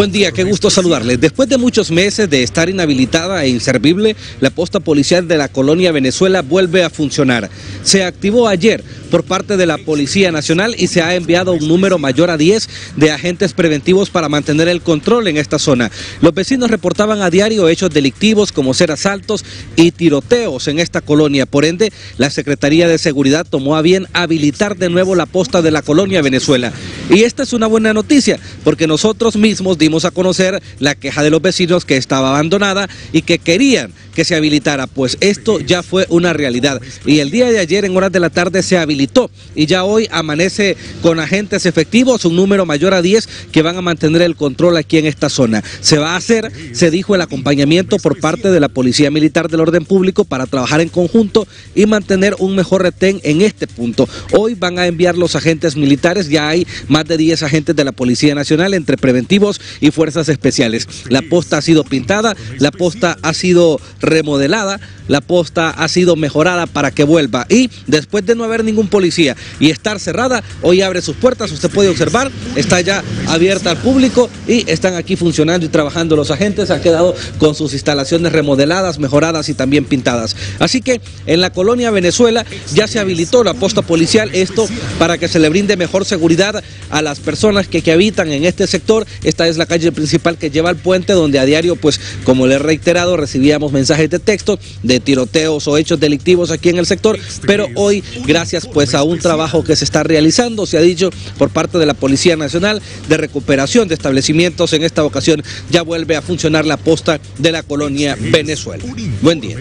Buen día, qué gusto saludarle. Después de muchos meses de estar inhabilitada e inservible, la posta policial de la colonia Venezuela vuelve a funcionar. Se activó ayer por parte de la Policía Nacional y se ha enviado un número mayor a 10 de agentes preventivos para mantener el control en esta zona. Los vecinos reportaban a diario hechos delictivos como ser asaltos y tiroteos en esta colonia. Por ende, la Secretaría de Seguridad tomó a bien habilitar de nuevo la posta de la colonia Venezuela. Y esta es una buena noticia porque nosotros mismos dimos a conocer la queja de los vecinos que estaba abandonada y que querían que se habilitara, pues esto ya fue una realidad. Y el día de ayer en horas de la tarde se habilitó y ya hoy amanece con agentes efectivos, un número mayor a 10 que van a mantener el control aquí en esta zona. Se va a hacer, se dijo, el acompañamiento por parte de la Policía Militar del Orden Público para trabajar en conjunto y mantener un mejor retén en este punto. Hoy van a enviar los agentes militares, ya hay más de 10 agentes de la Policía Nacional entre preventivos y fuerzas especiales. La posta ha sido pintada, la posta ha sido remodelada, la posta ha sido mejorada para que vuelva y después de no haber ningún policía y estar cerrada, hoy abre sus puertas, usted puede observar, está ya abierta al público y están aquí funcionando y trabajando los agentes, han quedado con sus instalaciones remodeladas, mejoradas y también pintadas. Así que en la colonia Venezuela ya se habilitó la posta policial, esto para que se le brinde mejor seguridad a las personas que, que habitan en este sector. Esta es la calle principal que lleva al puente donde a diario, pues como le he reiterado, recibíamos mensajes de texto de tiroteos o hechos delictivos aquí en el sector, pero hoy, gracias pues a un trabajo que se está realizando, se ha dicho por parte de la Policía Nacional de recuperación de establecimientos, en esta ocasión ya vuelve a funcionar la posta de la colonia Venezuela. Buen día.